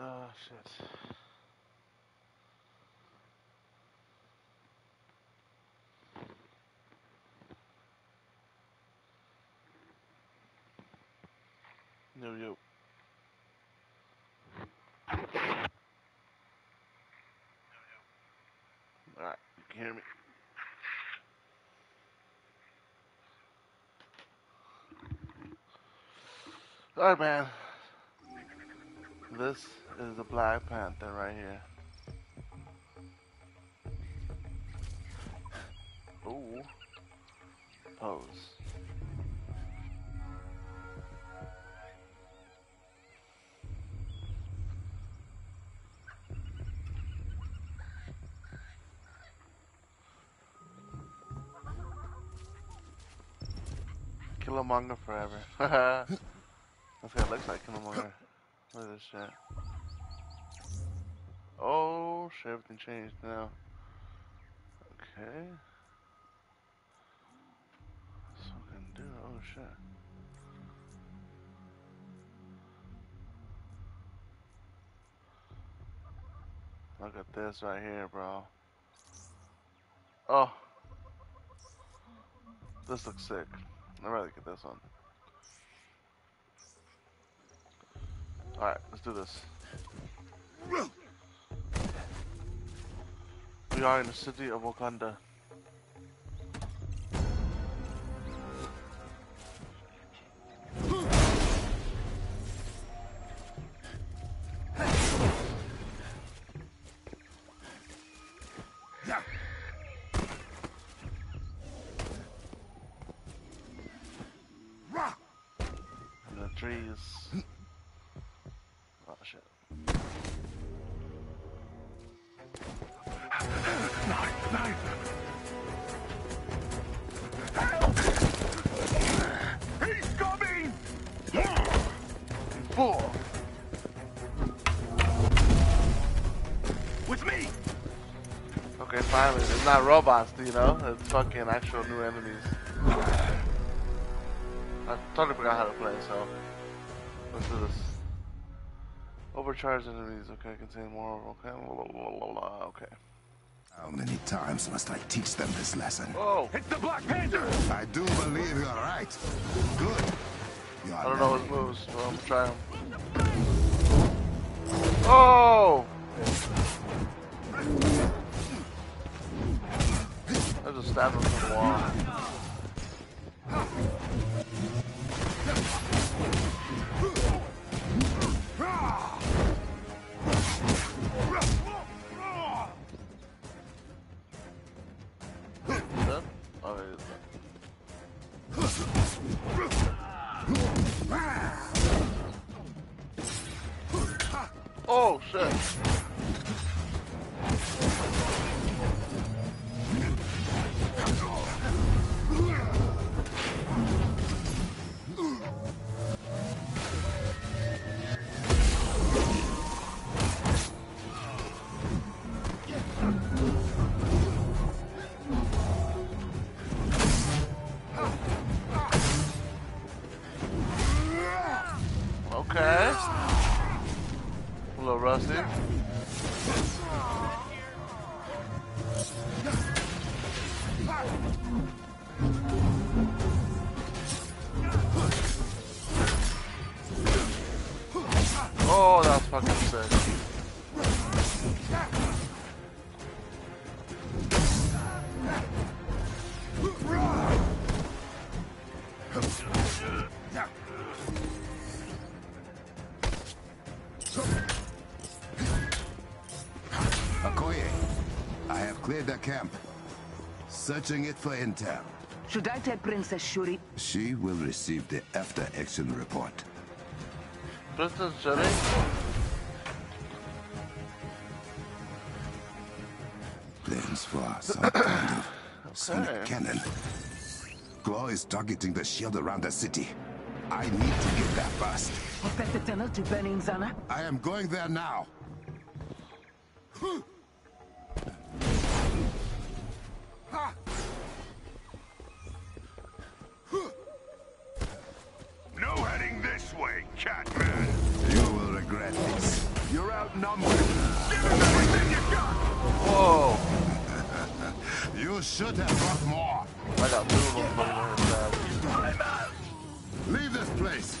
Oh shit. Yo yo. Alright, you can hear me. Alright man. This is the Black Panther right here. Ooh. Pose. Killmonger forever. That's what it looks like Killmonger. Look at this shit. Oh shit, everything changed now. Okay. So I can do oh shit. Look at this right here, bro. Oh. This looks sick. I'd rather get this one. Alright, let's do this. We are in the city of Wakanda. Four. With me! Okay, finally. It's not robots, you know? It's fucking actual new enemies. I totally forgot how to play, so let's do this. Overcharged enemies, okay, contain more, okay, blah, blah, blah, blah, okay. How many times must I teach them this lesson? Whoa! It's the Black Panther! I do believe you're right. Good. You are I don't know learning. his moves, but I'm trying. Oh! I just stabbed him to the wall. Oh shit! Okay. A little rusty. Oh, that's fucking sick. I have cleared the camp. Searching it for intel. Should I tell Princess Shuri? She will receive the after-action report. Princess Shuri? Plans for some kind of sonic Okay. cannon. Klaw is targeting the shield around the city. I need to get there first. Open the tunnel to Birnin Zana? I am going there now. No heading this way, Catman. You will regret this. You're outnumbered. Give him everything you've got! Whoa. you should have brought more. I got two of them. Leave this place.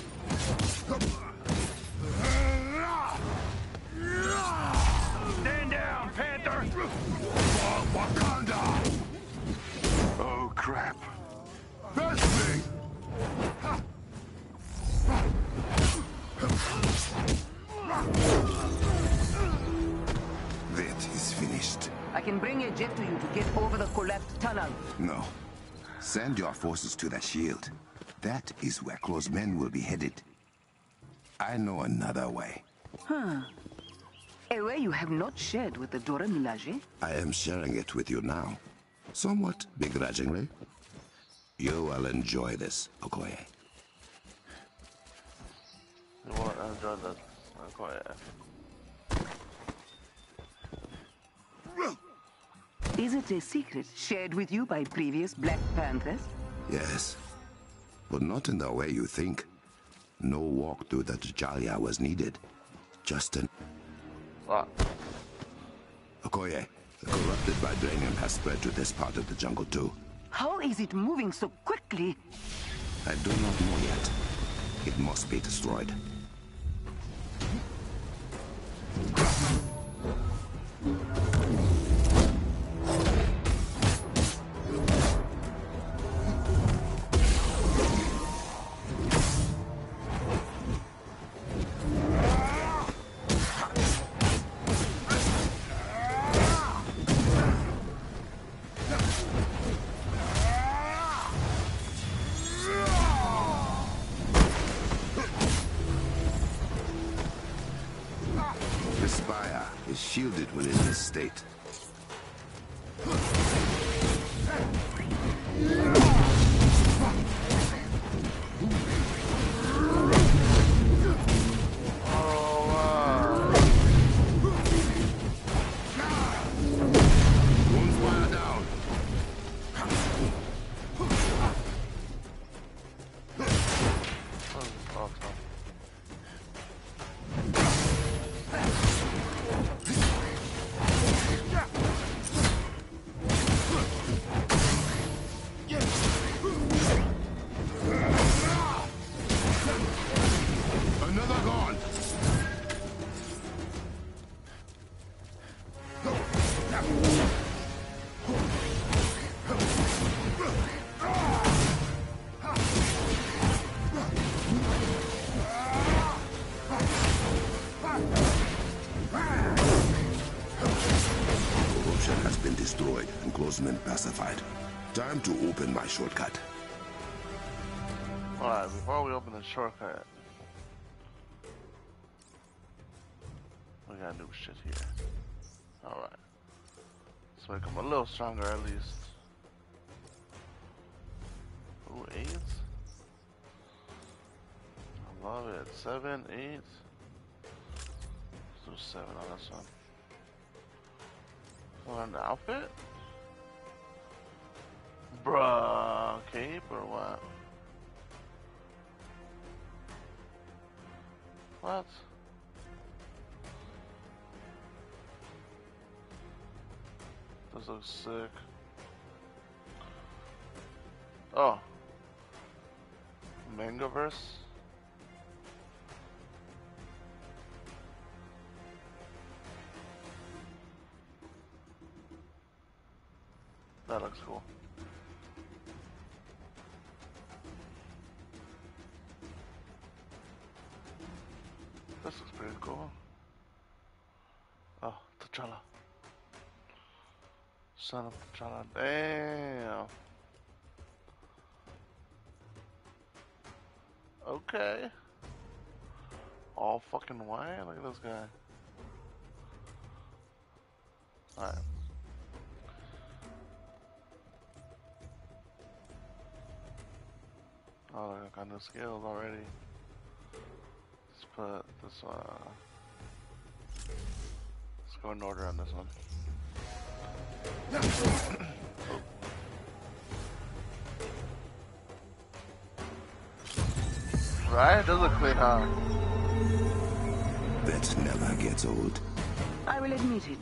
Get over the collapsed tunnel. No. Send your forces to the shield. That is where close men will be headed. I know another way. Huh. A way you have not shared with the Dora Milaje? I am sharing it with you now. Somewhat begrudgingly. You will enjoy this, Okoye. You want to enjoy this? Okay. Is it a secret shared with you by previous Black Panthers? Yes. But not in the way you think. No walk through the Djalia was needed. Just an Ah, Okoye. The corrupted vibranium has spread to this part of the jungle too. How is it moving so quickly? I do not know yet. It must be destroyed. Shielded within this state. Closemen pacified. Time to open my shortcut. Alright, before we open the shortcut, we gotta do shit here. Alright. Let's make them a little stronger at least. Ooh, eight? I love it. Seven, eight. Let's do seven on this one. On the outfit? Bruh, cape or what? What? This looks sick. Oh. Mangaverse? That looks cool. Son of T'Challa. Damn. Okay. All fucking white? Look at this guy. Alright. Oh, I got no skills already. Let's put this uh, Let's go in order on this one. Right? It does look clean, huh? That never gets old. I will admit it.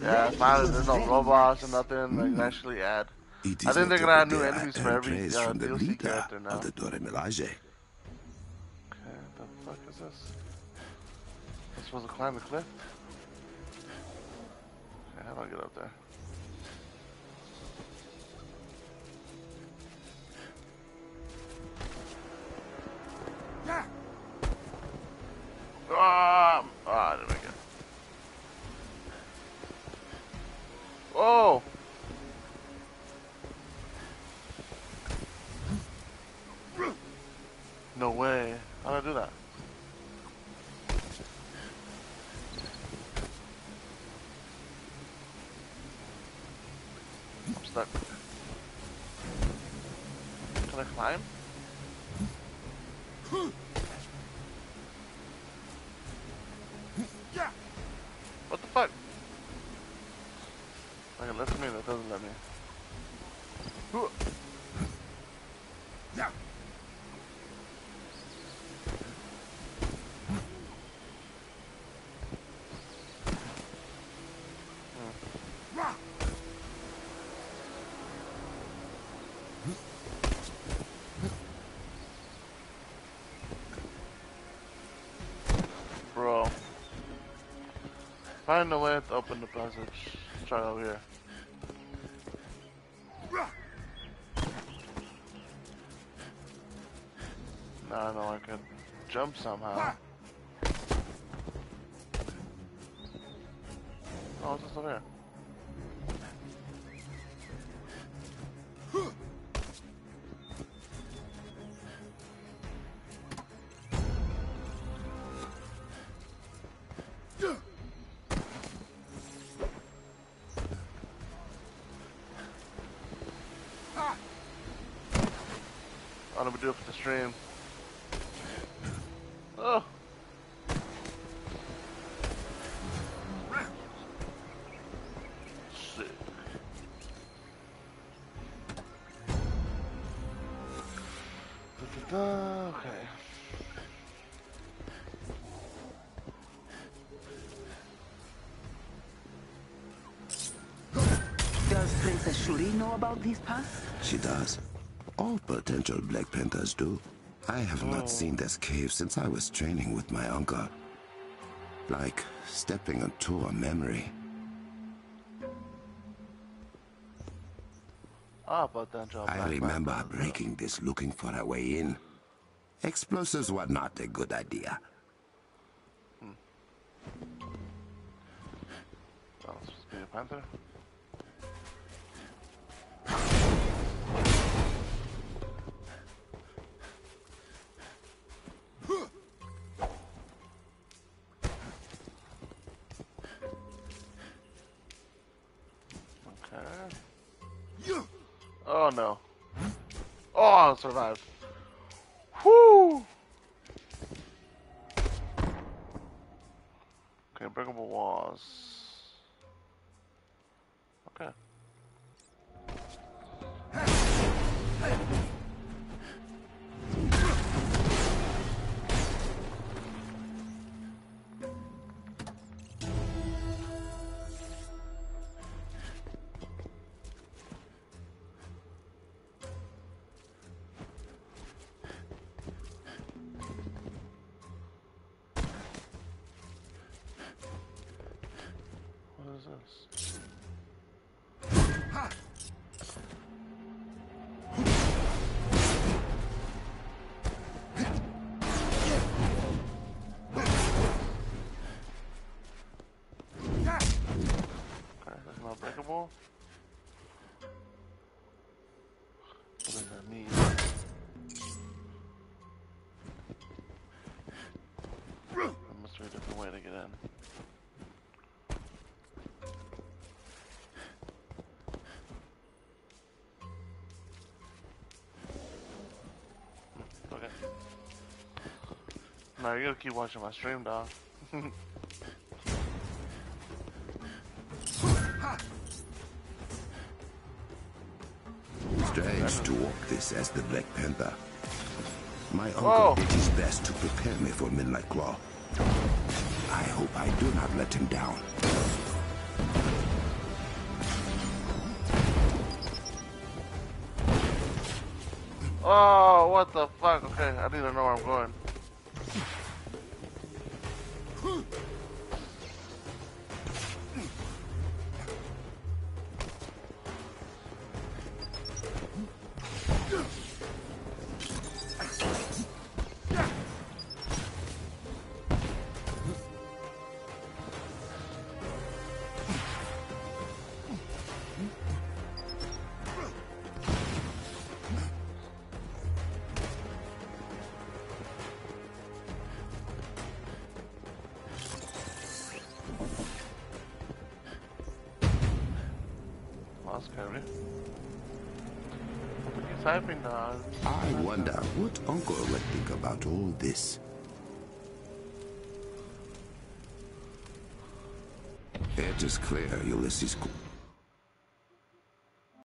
Yeah, finally, there's no robots or nothing. Like, they actually add. It I think they're gonna add new enemies for every praise uh, from the DLC leader character now. of the Dora Milaje. Okay, the fuck is this? I'm supposed to climb the cliff? Okay, how do I get up there? Ah, ah, I didn't make. Oh! No way. How did I do that? I'm stuck. Can I climb? What the fuck? Like it lets me, that doesn't let me. Hoo- Bro. Find a way to open the passage. Try over here. Now I know I can jump somehow. Oh, it's just over here. What do we do for the stream? Oh. Sick. Okay. Does Princess Shuri know about these paths? She does. All potential Black Panthers do. I have Oh. not seen this cave since I was training with my uncle. Like stepping into a memory. Ah, potential. I remember Panther. breaking this looking for a way in. Explosives were not a good idea. It's supposed to be a panther? Oh no. Oh, survived. Whoo! Okay, breakable walls. Okay. Different way to get in. No, you gotta keep watching my stream, dog. Strange to walk this as the Black Panther. My uncle Whoa. did his best to prepare me for Midnight Claw. I hope I do not let him down. Oh, what the fuck? Okay, I need to know where I'm going. I wonder what Uncle would think about all this. It is clear Ulysses.